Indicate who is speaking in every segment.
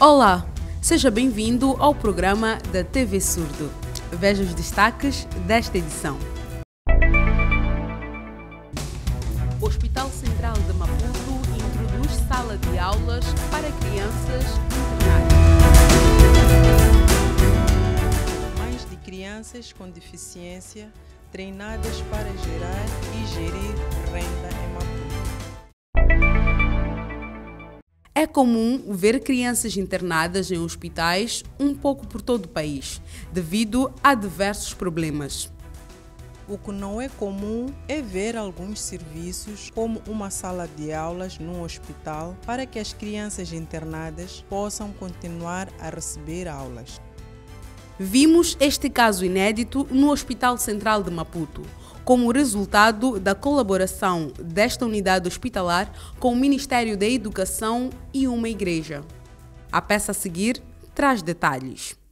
Speaker 1: Olá, seja bem-vindo ao programa da TV Surdo. Veja os destaques desta edição. O Hospital Central de Maputo introduz sala de aulas para crianças internadas.
Speaker 2: Mães de crianças com deficiência treinadas para gerar e gerir renda em Maputo.
Speaker 1: É comum ver crianças internadas em hospitais um pouco por todo o país, devido a diversos problemas.
Speaker 2: O que não é comum é ver alguns serviços, como uma sala de aulas num hospital, para que as crianças internadas possam continuar a receber aulas.
Speaker 1: Vimos este caso inédito no Hospital Central de Maputo, como resultado da colaboração desta unidade hospitalar com o Ministério da Educação e uma igreja. A peça a seguir traz detalhes.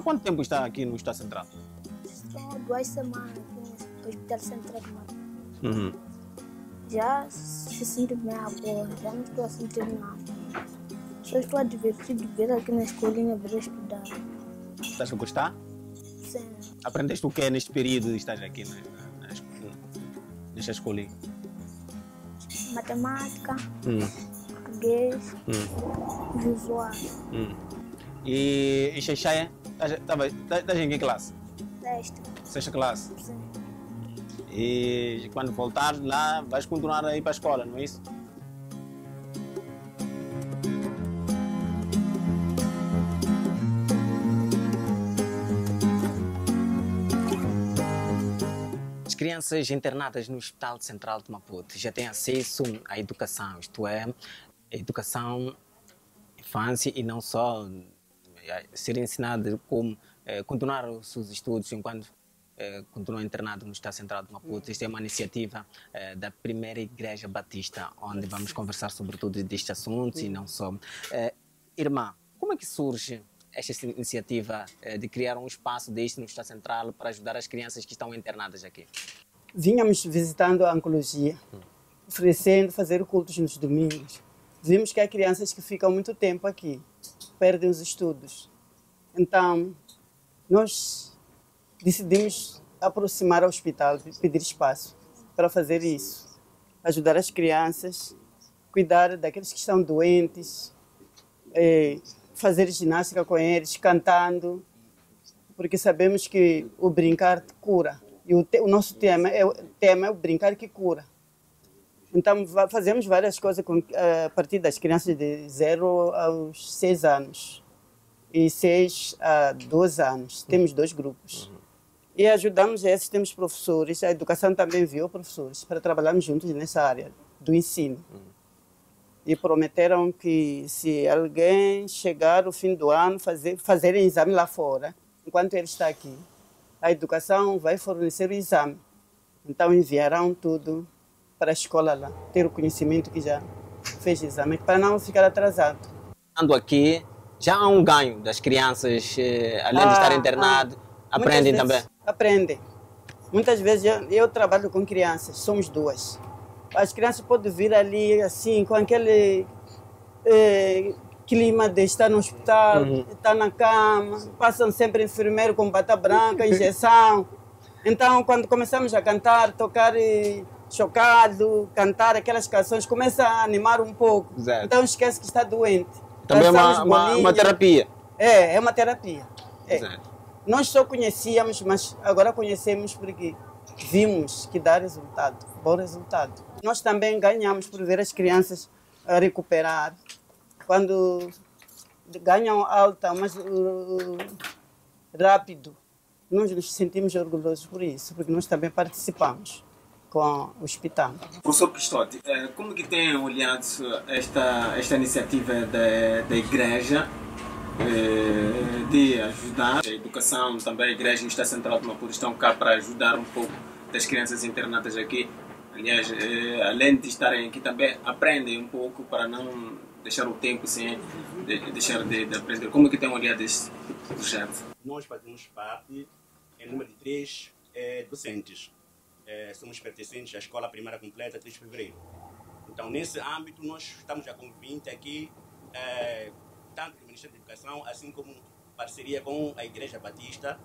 Speaker 3: Há quanto tempo está aqui no Estado Central?
Speaker 4: Estou duas semanas aqui no Hospital Central de.
Speaker 3: Uhum.
Speaker 4: Já se sinto bem agora, já não estou a sentir nada. Só estou a divertido ver aqui na escolinha ver estudar.
Speaker 3: Estás a gostar?
Speaker 4: Sim,
Speaker 3: Aprendeste o que é neste período de estás aqui na, na, nesta escolinha?
Speaker 4: matemática,
Speaker 3: Hum,
Speaker 4: português,
Speaker 3: hum,
Speaker 4: visual,
Speaker 3: hum. E, e Xexaia? Estás estás- estás em que classe?
Speaker 4: sexta,
Speaker 3: Sexta classe.
Speaker 4: sim.
Speaker 3: E quando voltar lá, vais continuar a ir para a escola, não é isso? As crianças internadas no Hospital Central de Maputo já têm acesso à educação, isto é, a educação, infância e não só ser ensinado como eh, continuar os seus estudos enquanto eh, continua internado no Estado Central de Maputo. Isto é uma iniciativa eh, da primeira Igreja Batista, onde vamos conversar sobre tudo destes assuntos e não só. Eh, irmã, como é que surge esta iniciativa de criar um espaço deste no Estado Central para ajudar as crianças que estão internadas aqui?
Speaker 5: Vínhamos visitando a oncologia, oferecendo fazer cultos nos domingos. Vimos que há crianças que ficam muito tempo aqui, perdem os estudos. Então, nós decidimos aproximar ao hospital, pedir espaço para fazer isso. Ajudar as crianças, cuidar daqueles que estão doentes, eh, fazer ginástica com eles, cantando, porque sabemos que o brincar cura. E o, nosso tema é, tema é o brincar que cura. Então, fazemos várias coisas com, eh, a partir das crianças de 0 aos 6 anos e 6 a 12 anos. Temos dois grupos. E ajudamos esses, temos professores, a educação também enviou professores para trabalharmos juntos nessa área do ensino. E prometeram que se alguém chegar no fim do ano, fazer, fazerem exame lá fora, enquanto ele está aqui, a educação vai fornecer o exame. Então enviarão tudo para a escola lá, ter o conhecimento que já fez exame, para não ficar atrasado.
Speaker 3: Estando aqui, já há um ganho das crianças, eh, além de
Speaker 5: Ah,
Speaker 3: estar
Speaker 5: ah.
Speaker 3: internado, aprendem
Speaker 5: Muitas
Speaker 3: também.
Speaker 5: Aprendem. Muitas vezes eu, eu trabalho com crianças, somos duas. As crianças podem vir ali assim, com aquele eh, clima de estar no hospital,
Speaker 3: Uhum.
Speaker 5: estar na cama, passam sempre enfermeiro com bata branca, injeção. Então, quando começamos a cantar, tocar eh, chocado, cantar aquelas canções, começa a animar um pouco.
Speaker 3: Exato.
Speaker 5: Então esquece que está doente.
Speaker 3: Também é uma, uma, uma terapia.
Speaker 5: É, é uma terapia. É. Nós só conhecíamos, mas agora conhecemos porque vimos que dá resultado, bom resultado. Nós também ganhamos por ver as crianças a recuperar. Quando ganham alta, mas uh, rápido, nós nos sentimos orgulhosos por isso, porque nós também participamos com o hospital.
Speaker 6: Professor Cristote, eh, como que tem olhado esta, esta iniciativa da, da Igreja eh, de ajudar a educação, também a Igreja e o Estado Central de Maputo estão cá para ajudar um pouco das crianças internadas aqui, Aliás, eh, além de estarem aqui também aprendem um pouco para não deixar o tempo sem de, deixar de, de, aprender. Como é que tem olhado esse projeto?
Speaker 7: Nós fazemos parte, em número de três é, docentes. É, somos pertencentes à Escola Primária Completa 3 de Fevereiro. Então, nesse âmbito, nós estamos a convite aqui, é, tanto do Ministério da Educação, assim como parceria com a Igreja Batista,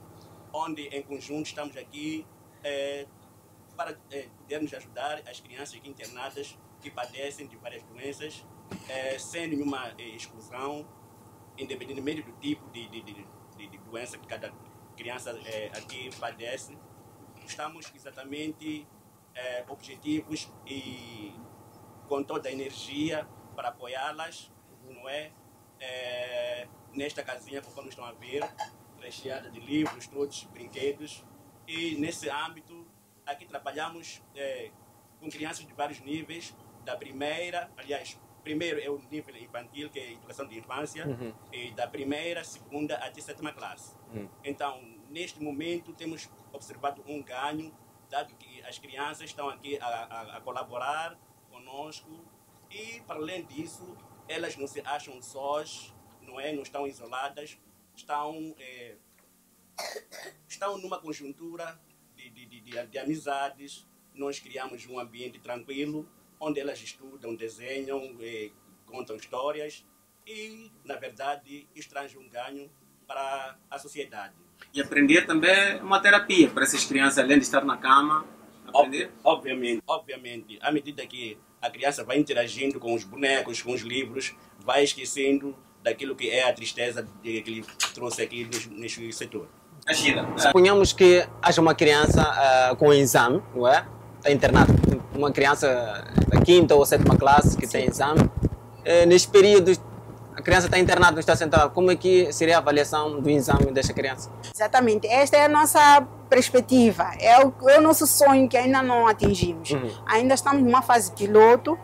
Speaker 7: onde em conjunto estamos aqui é, para é, podermos ajudar as crianças aqui internadas que padecem de várias doenças, sem nenhuma exclusão, independentemente do tipo de, de, de, de doença que cada criança aqui padece. Estamos exatamente é, objetivos e com toda a energia para apoiá-las, não é? é? Nesta casinha, conforme estão a ver, recheada de livros, todos brinquedos. E nesse âmbito, aqui trabalhamos é, com crianças de vários níveis, da primeira, aliás, primeiro é o nível infantil, que é a educação de infância, uhum. e da primeira, segunda até sétima classe. Uhum. Então, neste momento, temos observado um ganho, dado que as crianças estão aqui a, a, a colaborar conosco e, para além disso, elas não se acham sós, não é? Não estão isoladas, estão, é, estão numa conjuntura de, de, de, de, de amizades. Nós criamos um ambiente tranquilo, onde elas estudam, desenham, eh, contam histórias e, na verdade, extraem um ganho para a sociedade.
Speaker 6: E aprender também é uma terapia para essas crianças, além de estar na cama, aprender?
Speaker 7: Ob obviamente, obviamente. À medida que a criança vai interagindo com os bonecos, com os livros, vai esquecendo daquilo que é a tristeza que ele trouxe aqui neste setor.
Speaker 3: Suponhamos que haja uma criança uh, com um exame, não é? Está internada. Uma criança da quinta ou sétima classe que Sim. tem exame. Uh, neste período, a criança está internada no Estado Central. Como é que seria a avaliação do exame desta criança?
Speaker 8: Exatamente. Esta é a nossa perspectiva. É o, é o nosso sonho que ainda não atingimos. Uhum. Ainda estamos numa fase piloto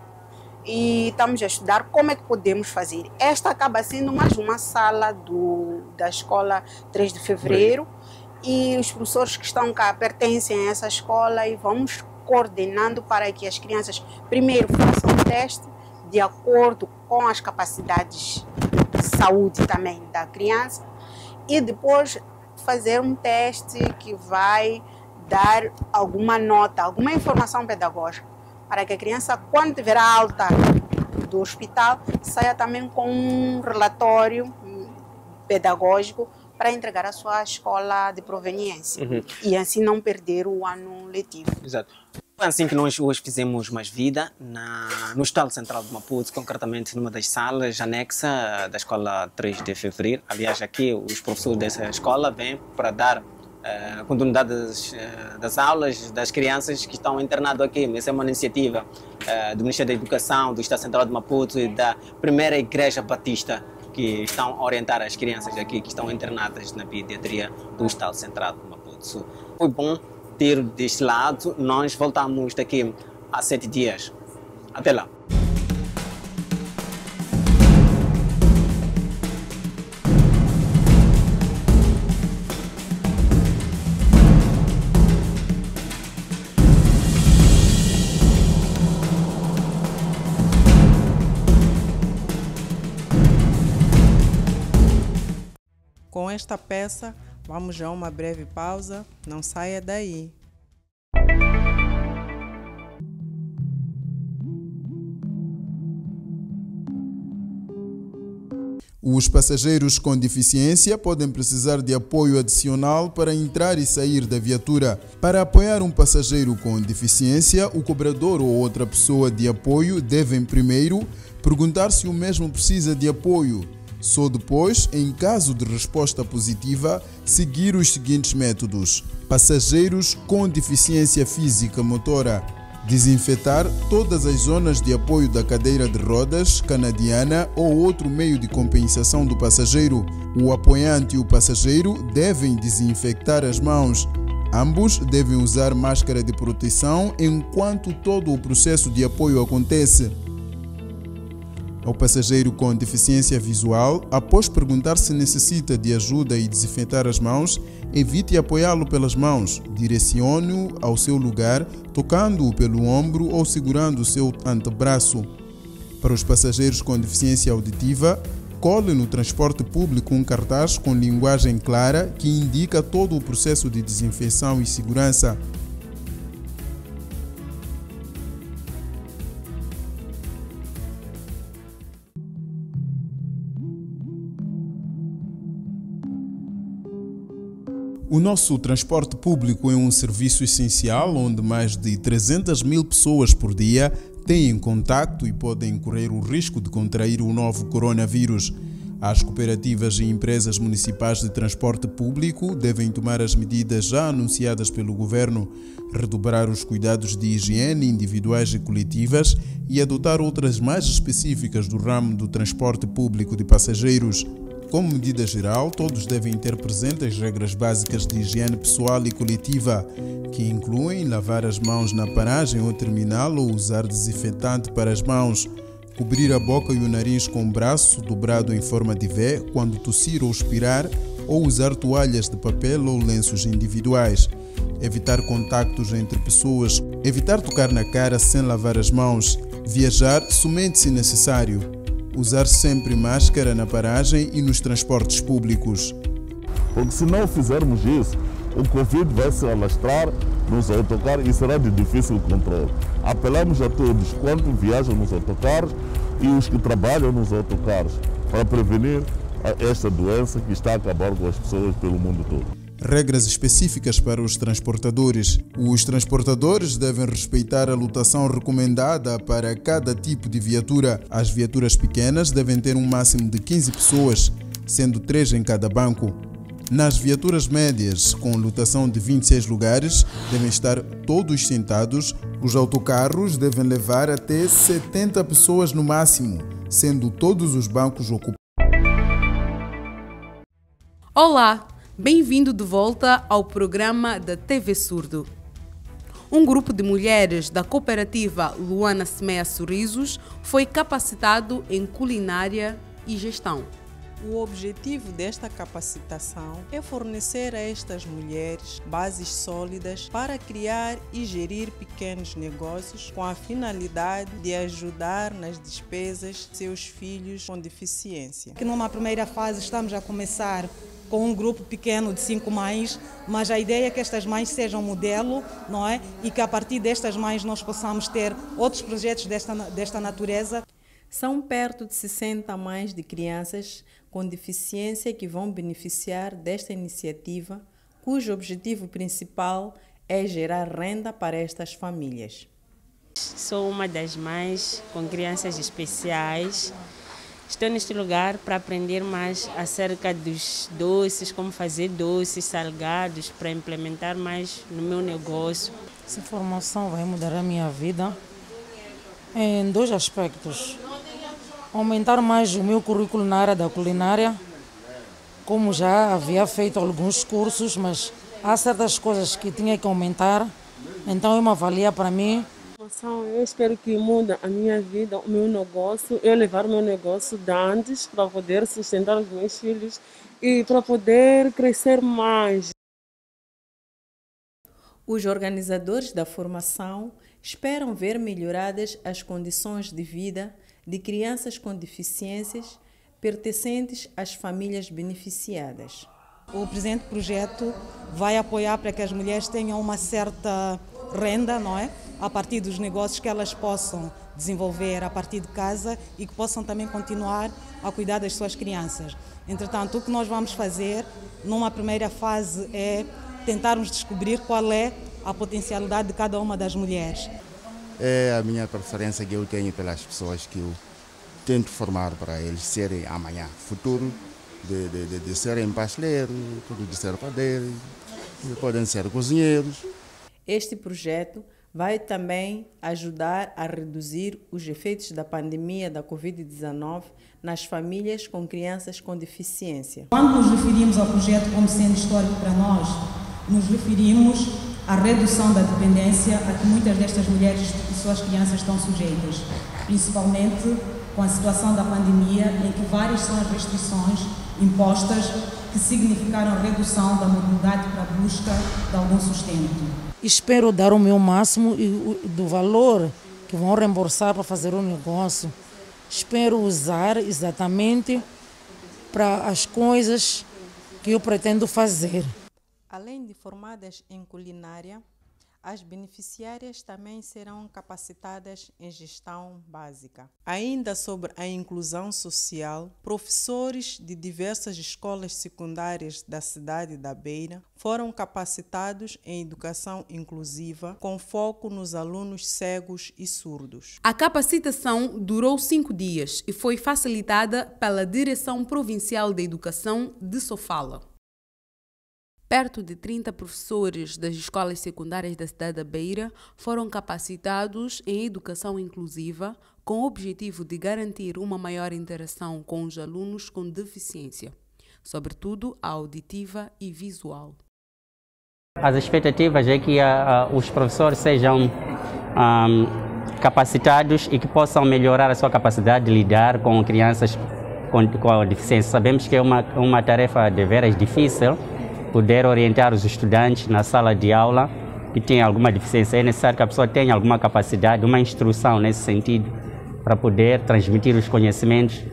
Speaker 8: e estamos a estudar como é que podemos fazer. Esta acaba sendo mais uma sala do, da escola 3 de fevereiro e os professores que estão cá pertencem a essa escola e vamos coordenando para que as crianças primeiro façam o teste de acordo com as capacidades de saúde também da criança e depois fazer um teste que vai dar alguma nota, alguma informação pedagógica para que a criança, quando tiver alta do hospital, saia também com um relatório pedagógico para entregar à sua escola de proveniência uhum. e assim não perder o ano letivo.
Speaker 3: Exato. Foi assim que nós hoje fizemos mais vida na, no Hospital Central de Maputo, concretamente numa das salas anexa da Escola 3 de Fevereiro. Aliás, aqui os professores dessa escola vêm para dar uh, continuidade das, uh, das, aulas das crianças que estão internadas aqui. Essa é uma iniciativa uh, do Ministério da Educação, do Estado Central de Maputo e da primeira Igreja Batista que estão a orientar as crianças aqui que estão internadas na pediatria do Estado Central de Maputo. Foi bom ter deste lado. Nós voltamos daqui a sete dias. Até lá.
Speaker 2: Com esta peça, vamos a uma breve pausa. Não saia daí.
Speaker 9: Os passageiros com deficiência podem precisar de apoio adicional para entrar e sair da viatura. Para apoiar um passageiro com deficiência, o cobrador ou outra pessoa de apoio devem primeiro perguntar se o mesmo precisa de apoio só depois, em caso de resposta positiva, seguir os seguintes métodos: passageiros com deficiência física motora, desinfetar todas as zonas de apoio da cadeira de rodas canadiana ou outro meio de compensação do passageiro. O apoiante e o passageiro devem desinfectar as mãos. Ambos devem usar máscara de proteção enquanto todo o processo de apoio acontece. Ao passageiro com deficiência visual, após perguntar se necessita de ajuda e desinfetar as mãos, evite apoiá-lo pelas mãos, direcione-o ao seu lugar, tocando-o pelo ombro ou segurando o seu antebraço. Para os passageiros com deficiência auditiva, cole no transporte público um cartaz com linguagem clara que indica todo o processo de desinfecção e segurança. O nosso transporte público é um serviço essencial onde mais de 300 mil pessoas por dia têm contacto e podem correr o risco de contrair o novo coronavírus. As cooperativas e empresas municipais de transporte público devem tomar as medidas já anunciadas pelo governo, redobrar os cuidados de higiene individuais e coletivas e adotar outras mais específicas do ramo do transporte público de passageiros. Como medida geral, todos devem ter presente as regras básicas de higiene pessoal e coletiva, que incluem lavar as mãos na paragem ou terminal ou usar desinfetante para as mãos, cobrir a boca e o nariz com o braço dobrado em forma de V quando tossir ou expirar, ou usar toalhas de papel ou lenços individuais, evitar contactos entre pessoas, evitar tocar na cara sem lavar as mãos, viajar somente se necessário usar sempre máscara na paragem e nos transportes públicos.
Speaker 10: Porque se não fizermos isso, o Covid vai se alastrar nos autocarros e será de difícil controle. Apelamos a todos quanto viajam nos autocarros e os que trabalham nos autocarros para prevenir esta doença que está a acabar com as pessoas pelo mundo todo
Speaker 9: regras específicas para os transportadores. Os transportadores devem respeitar a lotação recomendada para cada tipo de viatura. As viaturas pequenas devem ter um máximo de 15 pessoas, sendo 3 em cada banco. Nas viaturas médias, com lotação de 26 lugares, devem estar todos sentados. Os autocarros devem levar até 70 pessoas no máximo, sendo todos os bancos ocupados.
Speaker 1: Olá! Bem-vindo de volta ao programa da TV Surdo. Um grupo de mulheres da cooperativa Luana Semeia Sorrisos foi capacitado em culinária e gestão.
Speaker 2: O objetivo desta capacitação é fornecer a estas mulheres bases sólidas para criar e gerir pequenos negócios com a finalidade de ajudar nas despesas de seus filhos com deficiência.
Speaker 11: Que numa primeira fase estamos a começar com um grupo pequeno de cinco mães, mas a ideia é que estas mães sejam modelo, não é? E que a partir destas mães nós possamos ter outros projetos desta, desta natureza.
Speaker 2: São perto de 60 mães de crianças com deficiência que vão beneficiar desta iniciativa, cujo objetivo principal é gerar renda para estas famílias.
Speaker 12: Sou uma das mães com crianças especiais. Estou neste lugar para aprender mais acerca dos doces, como fazer doces, salgados, para implementar mais no meu negócio.
Speaker 13: Essa formação vai mudar a minha vida em dois aspectos aumentar mais o meu currículo na área da culinária, como já havia feito alguns cursos, mas há certas coisas que tinha que aumentar, então é uma valia para mim.
Speaker 14: Eu espero que mude a minha vida, o meu negócio, eu levar o meu negócio de antes para poder sustentar os meus filhos e para poder crescer mais.
Speaker 2: Os organizadores da formação esperam ver melhoradas as condições de vida de crianças com deficiências pertencentes às famílias beneficiadas.
Speaker 11: O presente projeto vai apoiar para que as mulheres tenham uma certa renda, não é? A partir dos negócios que elas possam desenvolver a partir de casa e que possam também continuar a cuidar das suas crianças. Entretanto, o que nós vamos fazer numa primeira fase é tentarmos descobrir qual é a potencialidade de cada uma das mulheres
Speaker 15: é a minha preferência que eu tenho pelas pessoas que eu tento formar para eles serem amanhã, futuro, de, de, de, de serem pasteleiros, de ser padeiros, podem ser cozinheiros.
Speaker 2: Este projeto vai também ajudar a reduzir os efeitos da pandemia da Covid-19 nas famílias com crianças com deficiência.
Speaker 11: Quando nos referimos ao projeto como sendo histórico para nós, nos referimos à redução da dependência a que muitas destas mulheres e suas crianças estão sujeitas, principalmente com a situação da pandemia, em que várias são as restrições impostas que significaram redução da mobilidade para a busca de algum sustento.
Speaker 13: Espero dar o meu máximo do valor que vão reembolsar para fazer o negócio. Espero usar exatamente para as coisas que eu pretendo fazer.
Speaker 2: Além de formadas em culinária, as beneficiárias também serão capacitadas em gestão básica. Ainda sobre a inclusão social, professores de diversas escolas secundárias da cidade da Beira foram capacitados em educação inclusiva com foco nos alunos cegos e surdos.
Speaker 1: A capacitação durou cinco dias e foi facilitada pela Direção Provincial de Educação de Sofala. Perto de 30 professores das escolas secundárias da cidade da Beira foram capacitados em educação inclusiva com o objetivo de garantir uma maior interação com os alunos com deficiência, sobretudo a auditiva e visual.
Speaker 16: As expectativas é que uh, os professores sejam um, capacitados e que possam melhorar a sua capacidade de lidar com crianças com, com deficiência. Sabemos que é uma, uma tarefa de veras difícil poder orientar os estudantes na sala de aula que têm alguma deficiência. É necessário que a pessoa tenha alguma capacidade, uma instrução nesse sentido, para poder transmitir os conhecimentos,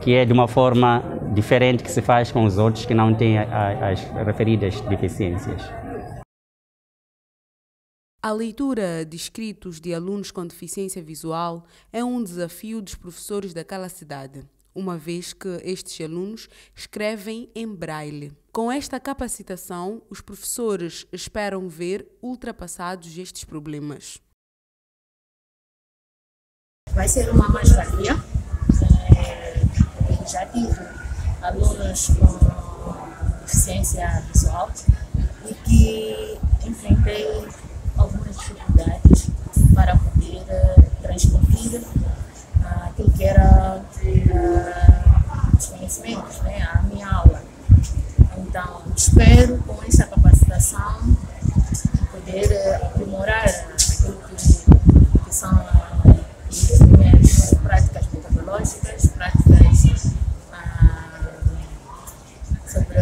Speaker 16: que é de uma forma diferente que se faz com os outros que não têm as referidas deficiências.
Speaker 1: A leitura de escritos de alunos com deficiência visual é um desafio dos professores daquela cidade uma vez que estes alunos escrevem em braille. Com esta capacitação, os professores esperam ver ultrapassados estes problemas.
Speaker 17: Vai ser uma mais-valia. É, já tive alunos com deficiência visual e que enfrentei algumas dificuldades para poder transmitir aquilo que era uh, os conhecimentos, né, a minha aula. Então, espero com essa capacitação poder aprimorar aquilo que, que são as minhas práticas metodológicas, práticas uh, sobre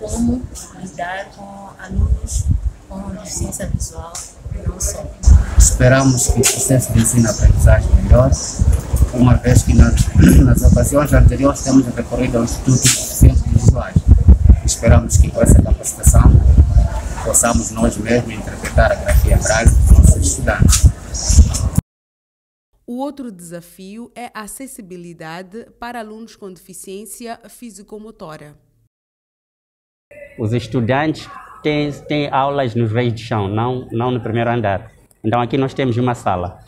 Speaker 17: como lidar com alunos com deficiência visual e não só.
Speaker 18: Esperamos que o processo de ensino-aprendizagem melhore uma vez que nas, nas ocasiões anteriores temos recorrido ao Instituto de Deficientes Visuais. Esperamos que com essa capacitação possamos nós mesmos interpretar a grafia braille dos nossos estudantes.
Speaker 1: O outro desafio é a acessibilidade para alunos com deficiência físico-motora.
Speaker 16: Os estudantes têm, têm aulas nos reios de chão, não, não no primeiro andar. Então aqui nós temos uma sala.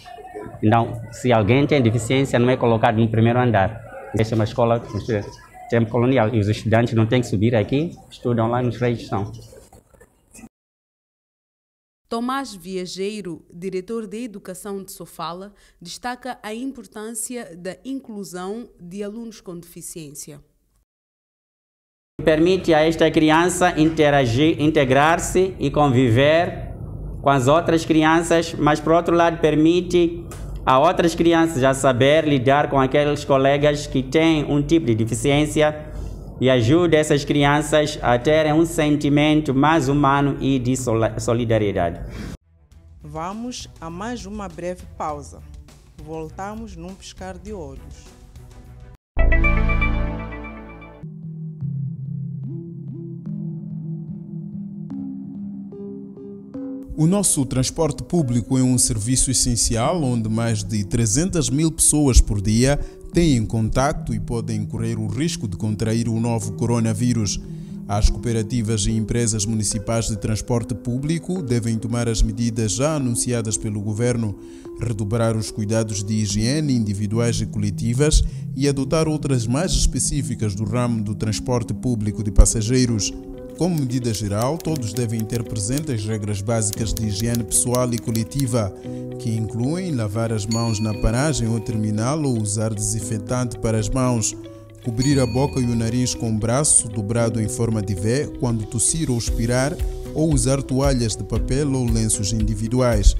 Speaker 16: Então, se alguém tem deficiência, não é colocado no primeiro andar. Esta é uma escola tempo colonial e os estudantes não têm que subir aqui, estudam lá nos reios de chão.
Speaker 1: Tomás Viajeiro, diretor de Educação de Sofala, destaca a importância da inclusão de alunos com deficiência.
Speaker 16: Permite a esta criança interagir, integrar-se e conviver com as outras crianças, mas por outro lado permite a outras crianças a saber lidar com aqueles colegas que têm um tipo de deficiência e ajuda essas crianças a terem um sentimento mais humano e de solidariedade.
Speaker 2: Vamos a mais uma breve pausa. Voltamos num piscar de olhos.
Speaker 9: O nosso transporte público é um serviço essencial onde mais de 300 mil pessoas por dia têm contato e podem correr o risco de contrair o novo coronavírus. As cooperativas e empresas municipais de transporte público devem tomar as medidas já anunciadas pelo governo, redobrar os cuidados de higiene individuais e coletivas e adotar outras mais específicas do ramo do transporte público de passageiros. Como medida geral, todos devem ter presente as regras básicas de higiene pessoal e coletiva, que incluem lavar as mãos na paragem ou terminal ou usar desinfetante para as mãos, cobrir a boca e o nariz com o braço dobrado em forma de V quando tossir ou expirar, ou usar toalhas de papel ou lenços individuais.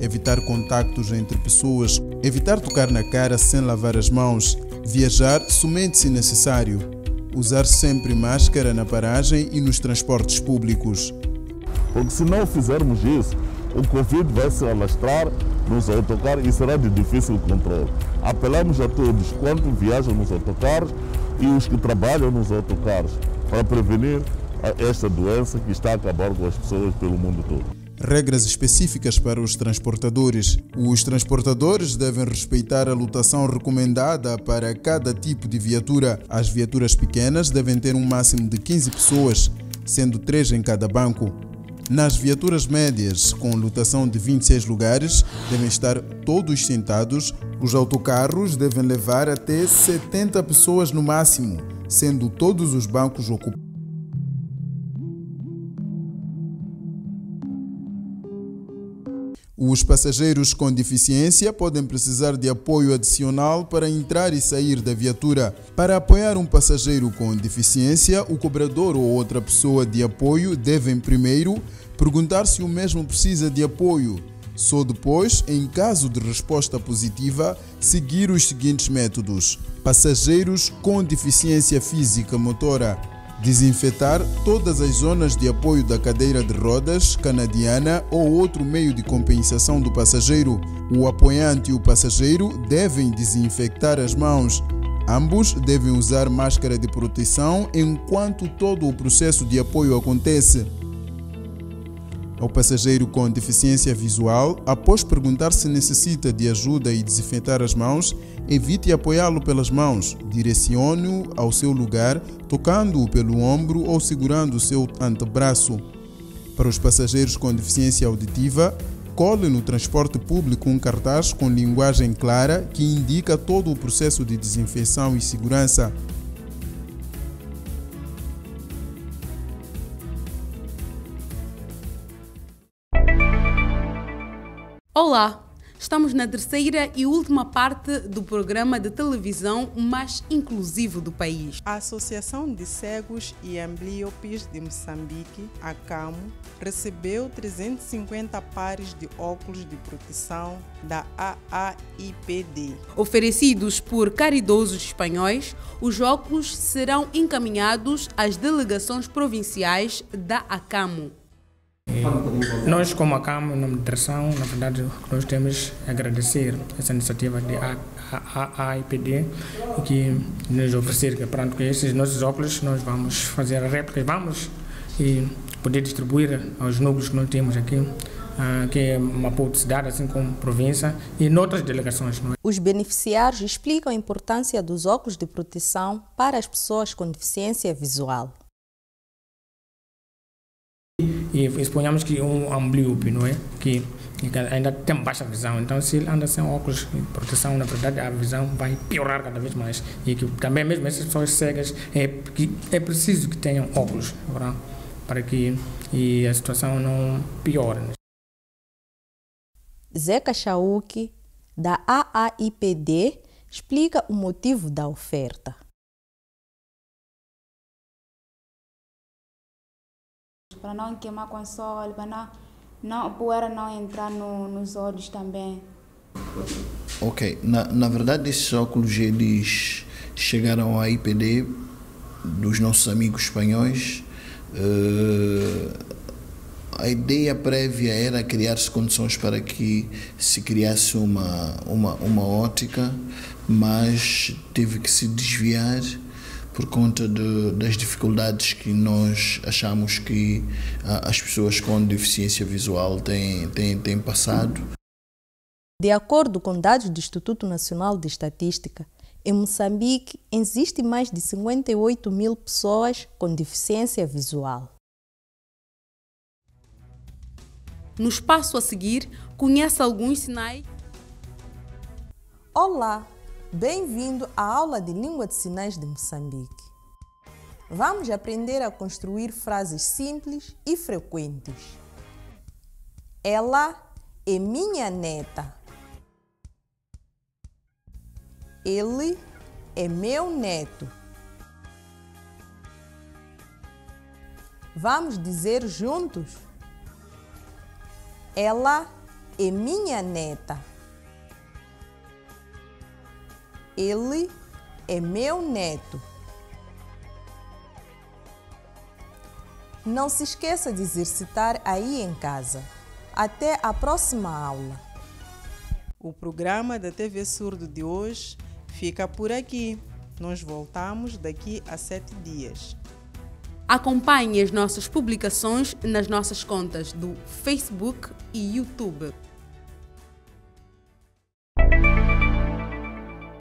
Speaker 9: Evitar contactos entre pessoas, evitar tocar na cara sem lavar as mãos, viajar somente se necessário, usar sempre máscara na paragem e nos transportes públicos.
Speaker 10: Porque se não fizermos isso, o Covid vai se alastrar nos autocarros e será de difícil controle. Apelamos a todos quanto viajam nos autocarros e os que trabalham nos autocarros para prevenir esta doença que está a acabar com as pessoas pelo mundo todo.
Speaker 9: Regras específicas para os transportadores. Os transportadores devem respeitar a lotação recomendada para cada tipo de viatura. As viaturas pequenas devem ter um máximo de 15 pessoas, sendo 3 em cada banco. Nas viaturas médias, com lotação de 26 lugares, devem estar todos sentados. Os autocarros devem levar até 70 pessoas no máximo, sendo todos os bancos ocupados. Os passageiros com deficiência podem precisar de apoio adicional para entrar e sair da viatura. Para apoiar um passageiro com deficiência, o cobrador ou outra pessoa de apoio devem primeiro perguntar se o mesmo precisa de apoio. Só depois, em caso de resposta positiva, seguir os seguintes métodos: passageiros com deficiência física motora desinfetar todas as zonas de apoio da cadeira de rodas canadiana ou outro meio de compensação do passageiro. O apoiante e o passageiro devem desinfectar as mãos. Ambos devem usar máscara de proteção enquanto todo o processo de apoio acontece. Ao passageiro com deficiência visual, após perguntar se necessita de ajuda e desinfetar as mãos, evite apoiá-lo pelas mãos, direcione-o ao seu lugar, tocando-o pelo ombro ou segurando o seu antebraço. Para os passageiros com deficiência auditiva, cole no transporte público um cartaz com linguagem clara que indica todo o processo de desinfecção e segurança.
Speaker 1: Olá! Estamos na terceira e última parte do programa de televisão mais inclusivo do país.
Speaker 2: A Associação de Cegos e Ambliopes de Moçambique, ACAMO, recebeu 350 pares de óculos de proteção da AAIPD.
Speaker 1: Oferecidos por caridosos espanhóis, os óculos serão encaminhados às delegações provinciais da ACAMO.
Speaker 19: Nós, como a CAM, em nome de direção, na verdade, nós temos a agradecer essa iniciativa de AIPD que nos oferecer que, pronto, que esses nossos óculos nós vamos fazer a réplica, vamos e poder distribuir aos núcleos que nós temos aqui, que é Maputo cidade, assim como província e noutras delegações.
Speaker 20: É? Os beneficiários explicam a importância dos óculos de proteção para as pessoas com deficiência visual
Speaker 19: e exponhamos que um amblíope, não é? Que, ainda tem baixa visão. Então, se ele anda sem óculos de proteção, na verdade, a visão vai piorar cada vez mais. E que também, mesmo essas pessoas cegas, é, é preciso que tenham óculos para, para que e a situação não piore.
Speaker 20: Zeca Chauque, da AAIPD, explica o motivo da oferta.
Speaker 21: Para não queimar com sol, para não, não, poeira não entrar no, nos olhos também.
Speaker 22: Ok, na, na verdade esses óculos eles chegaram à IPD dos nossos amigos espanhóis. Uh, a ideia prévia era criar-se condições para que se criasse uma, uma, uma ótica, mas teve que se desviar por conta de, das dificuldades que nós achamos que ah, as pessoas com deficiência visual têm, têm, têm passado.
Speaker 20: De acordo com dados do Instituto Nacional de Estatística, em Moçambique existem mais de 58 mil pessoas com deficiência visual.
Speaker 1: No espaço a seguir, conhece alguns sinais.
Speaker 20: Olá, Bem-vindo à aula de Língua de Sinais de Moçambique. Vamos aprender a construir frases simples e frequentes. Ela é minha neta. Ele é meu neto. Vamos dizer juntos? Ela é minha neta. Ele é meu neto. Não se esqueça de exercitar aí em casa. Até a próxima aula.
Speaker 2: O programa da TV Surdo de hoje fica por aqui. Nós voltamos daqui a sete dias.
Speaker 1: Acompanhe as nossas publicações nas nossas contas do Facebook e YouTube.